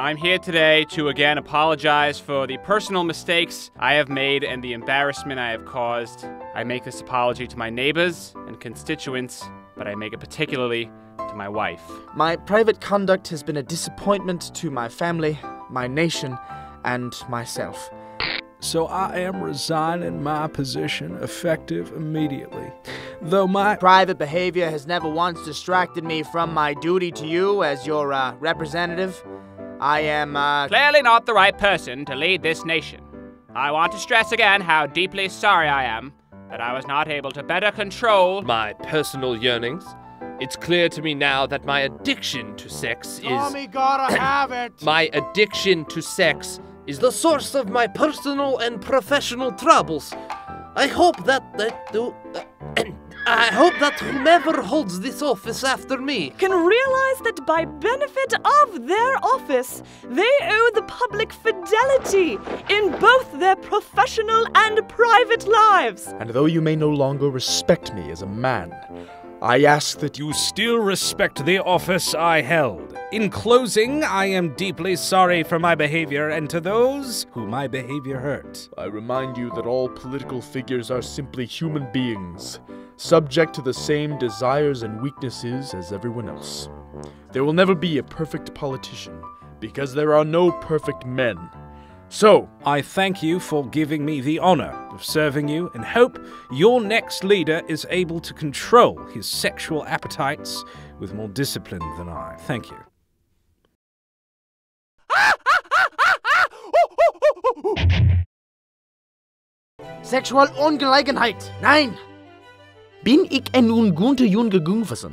I'm here today to again apologize for the personal mistakes I have made and the embarrassment I have caused. I make this apology to my neighbors and constituents, but I make it particularly to my wife. My private conduct has been a disappointment to my family, my nation, and myself. So I am resigning my position effective immediately. Though my Private behavior has never once distracted me from my duty to you as your uh, representative. I am, uh, Clearly not the right person to lead this nation. I want to stress again how deeply sorry I am that I was not able to better control my personal yearnings. It's clear to me now that my addiction to sex is. gotta have it! My addiction to sex is the source of my personal and professional troubles. I hope that that uh, I hope that whomever holds this office after me can realize that by benefit of their office, they owe the public fidelity in both their professional and private lives. And though you may no longer respect me as a man, I ask that you you still respect the office I held. In closing, I am deeply sorry for my behavior and to those who my behavior hurt. I remind you that all political figures are simply human beings, subject to the same desires and weaknesses as everyone else. There will never be a perfect politician, because there are no perfect men. So, I thank you for giving me the honor of serving you and hope your next leader is able to control his sexual appetites with more discipline than I. Thank you. Sexual Ungelegenheit! Nein! bin ich ein nun Gunte Jun gegüngfessen.